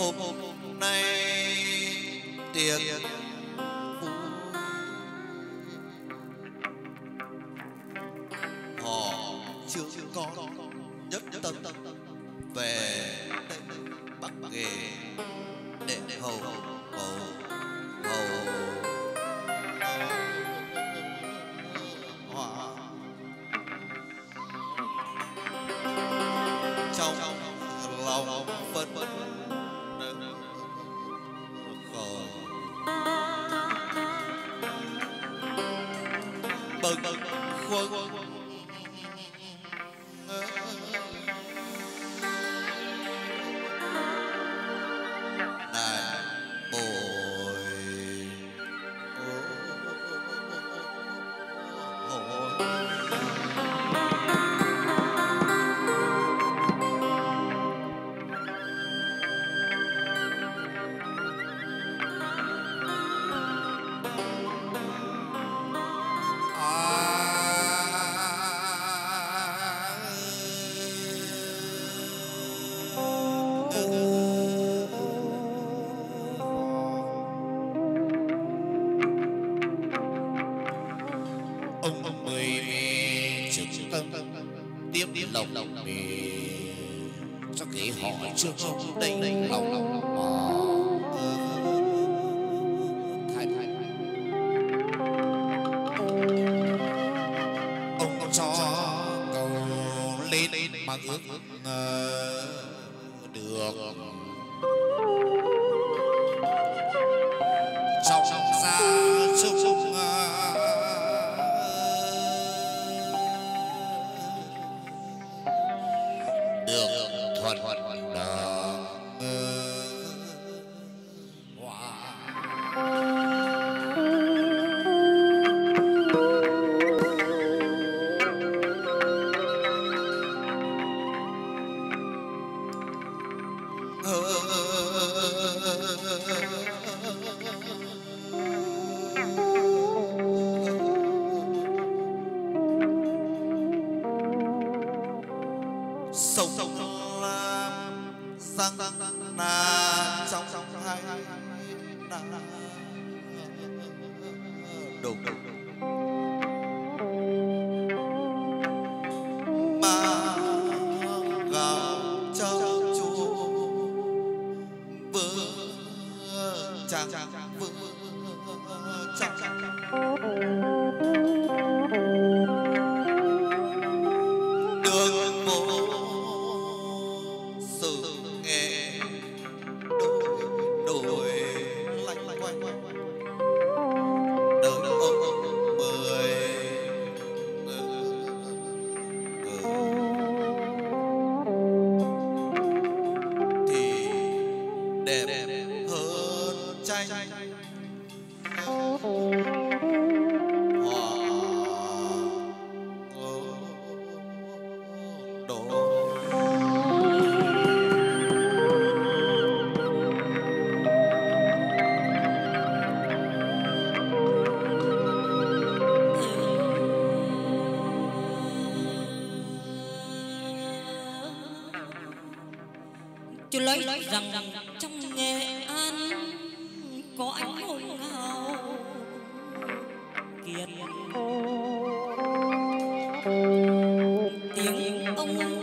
hope sương hồng đầy lòng. Thái thái ông cho cầu lên mà ước được. Trong ra sông được thuận độ. Chú nói rằng, rằng trong nghệ an có anh hùng hào kiệt Oh.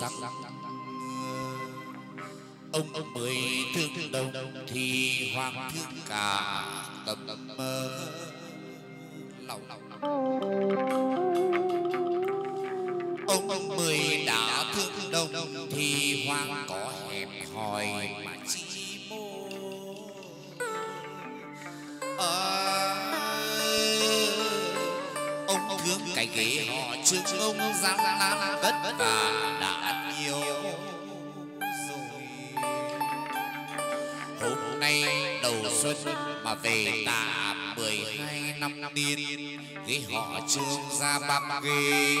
sắc. Ông ông mười thương đồng thì hoàng thương cả tâm mơ. Lòng lòng ông ông mười đã thương đồng thì hoàng có hẹp hòi mà chi mô. À, ông thương cái ghế họ trương ông ra la bất và đã xuân mà về tạ mười hai năm niên ghế họ trương ra bạc ghế.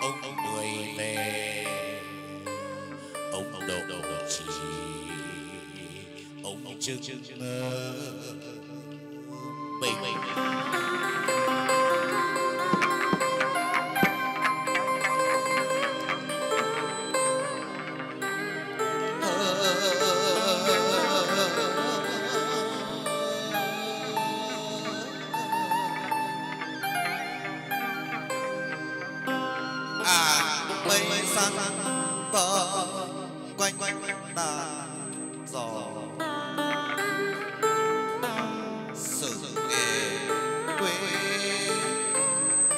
Ông mười về, ông đồ chỉ ông trương mình mây sáng quanh quanh đàn giò sự nghề quê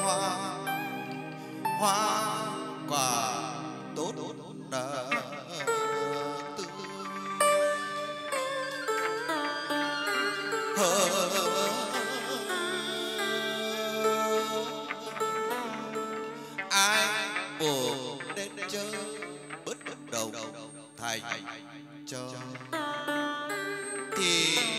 hoa hoa thì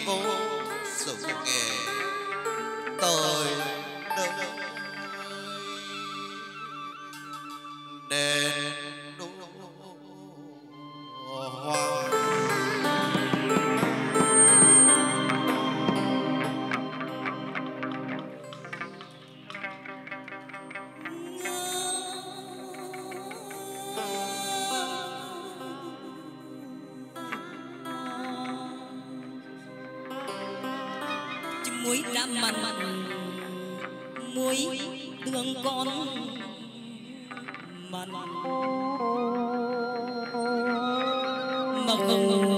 ra mặt mặn muối tương con mặn. Mà không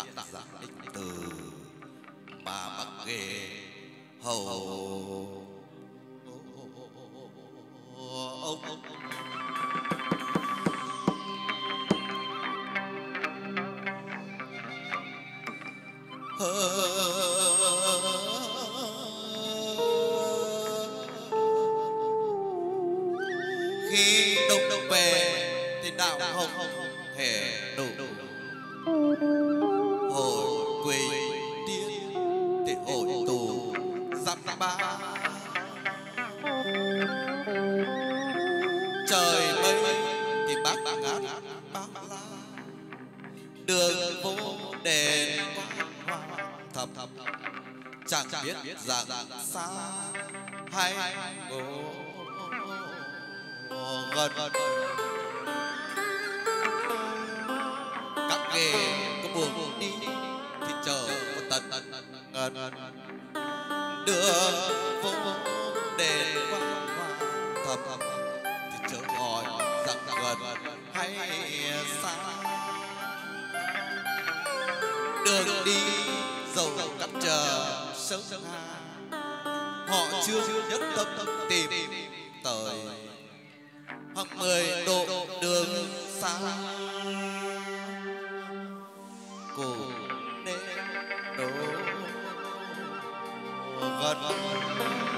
ngôi điện tạ giả định từ mà mặc ghê hầu ông ông khi đông đông về thì đạo không hề đủ. Ba trời mây thì bác ngát bao la. Đường phố đèn thập, thầm thầm chẳng biết rằng xa hay ngô gần các nghề có buồn đi thì chờ một tận ngần xưa vô đền văn hoa thầm thì chờ hỏi rằng gần hay xa đường đi dầu cắn chờ sớm hà họ chưa nhất tâm tìm tới gần